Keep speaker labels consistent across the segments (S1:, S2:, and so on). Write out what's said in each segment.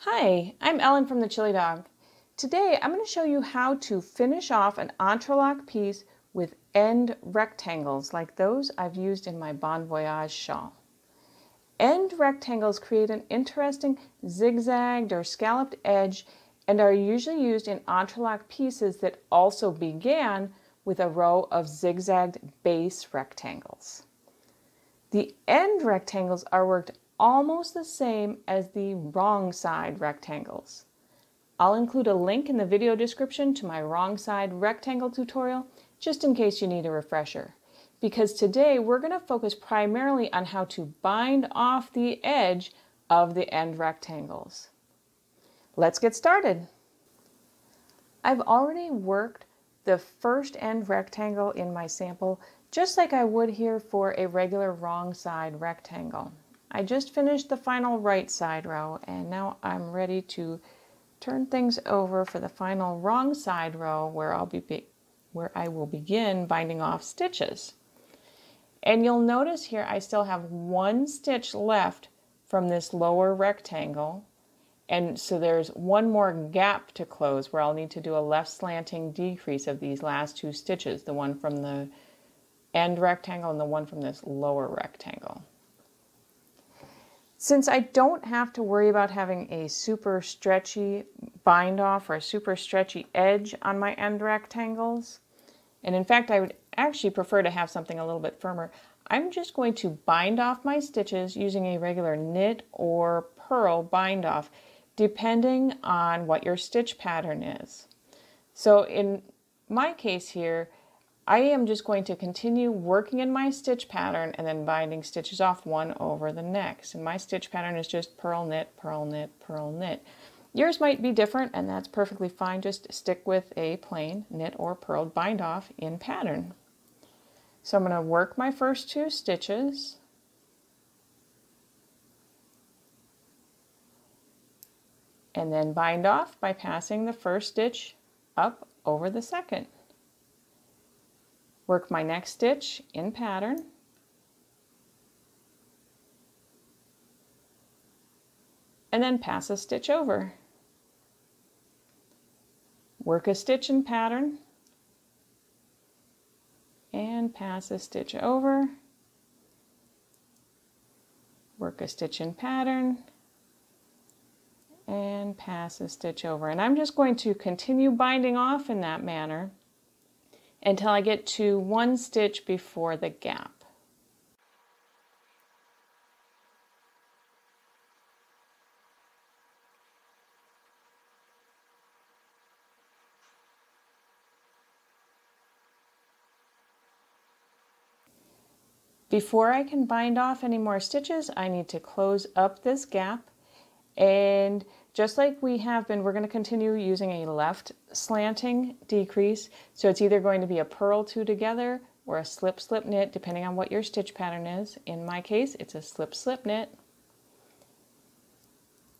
S1: Hi, I'm Ellen from the Chilly Dog. Today I'm going to show you how to finish off an entrelac piece with end rectangles like those I've used in my Bon Voyage shawl. End rectangles create an interesting zigzagged or scalloped edge and are usually used in entrelac pieces that also began with a row of zigzagged base rectangles. The end rectangles are worked almost the same as the wrong side rectangles. I'll include a link in the video description to my wrong side rectangle tutorial just in case you need a refresher. Because today we're going to focus primarily on how to bind off the edge of the end rectangles. Let's get started. I've already worked the first end rectangle in my sample just like I would here for a regular wrong side rectangle. I just finished the final right side row and now I'm ready to turn things over for the final wrong side row where I'll be where I will begin binding off stitches. And you'll notice here I still have one stitch left from this lower rectangle. And so there's one more gap to close where I'll need to do a left slanting decrease of these last two stitches, the one from the end rectangle and the one from this lower rectangle. Since I don't have to worry about having a super stretchy bind off or a super stretchy edge on my end rectangles, and in fact I would actually prefer to have something a little bit firmer, I'm just going to bind off my stitches using a regular knit or purl bind off depending on what your stitch pattern is. So in my case here, I am just going to continue working in my stitch pattern and then binding stitches off one over the next. And my stitch pattern is just purl, knit, purl, knit, purl, knit. Yours might be different and that's perfectly fine. Just stick with a plain knit or purled bind off in pattern. So I'm going to work my first two stitches. And then bind off by passing the first stitch up over the second. Work my next stitch in pattern. And then pass a stitch over. Work a stitch in pattern and pass a stitch over. Work a stitch in pattern and pass a stitch over. And I'm just going to continue binding off in that manner until I get to one stitch before the gap. Before I can bind off any more stitches, I need to close up this gap and just like we have been, we're going to continue using a left slanting decrease. So it's either going to be a purl two together or a slip slip knit, depending on what your stitch pattern is. In my case, it's a slip slip knit.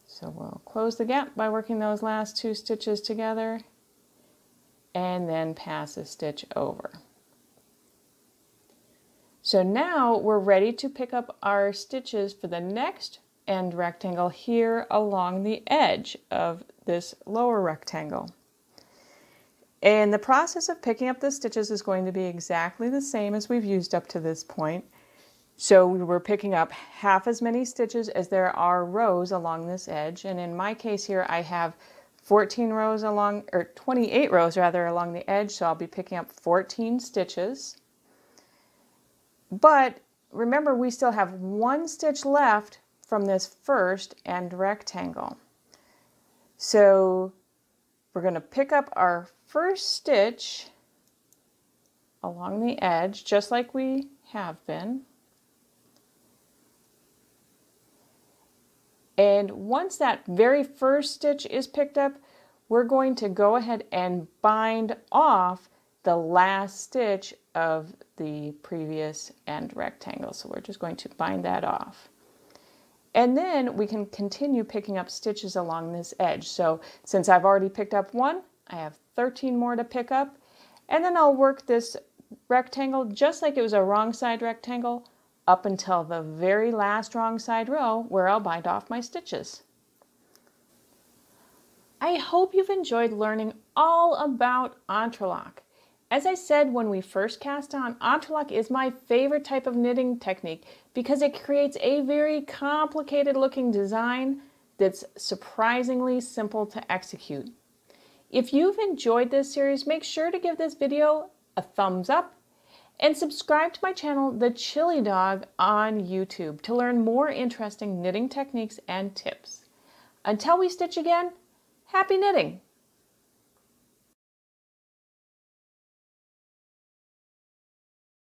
S1: So we'll close the gap by working those last two stitches together and then pass a stitch over. So now we're ready to pick up our stitches for the next end rectangle here along the edge of this lower rectangle. And the process of picking up the stitches is going to be exactly the same as we've used up to this point. So we were picking up half as many stitches as there are rows along this edge. And in my case here, I have 14 rows along, or 28 rows rather, along the edge. So I'll be picking up 14 stitches. But remember, we still have one stitch left from this first end rectangle. So we're going to pick up our first stitch along the edge, just like we have been. And once that very first stitch is picked up, we're going to go ahead and bind off the last stitch of the previous end rectangle. So we're just going to bind that off. And then we can continue picking up stitches along this edge. So since I've already picked up one, I have 13 more to pick up. And then I'll work this rectangle just like it was a wrong side rectangle up until the very last wrong side row where I'll bind off my stitches. I hope you've enjoyed learning all about entrelac. As I said when we first cast on, entrelac is my favorite type of knitting technique because it creates a very complicated looking design that's surprisingly simple to execute. If you've enjoyed this series, make sure to give this video a thumbs up and subscribe to my channel, The Chilly Dog, on YouTube to learn more interesting knitting techniques and tips. Until we stitch again, Happy knitting!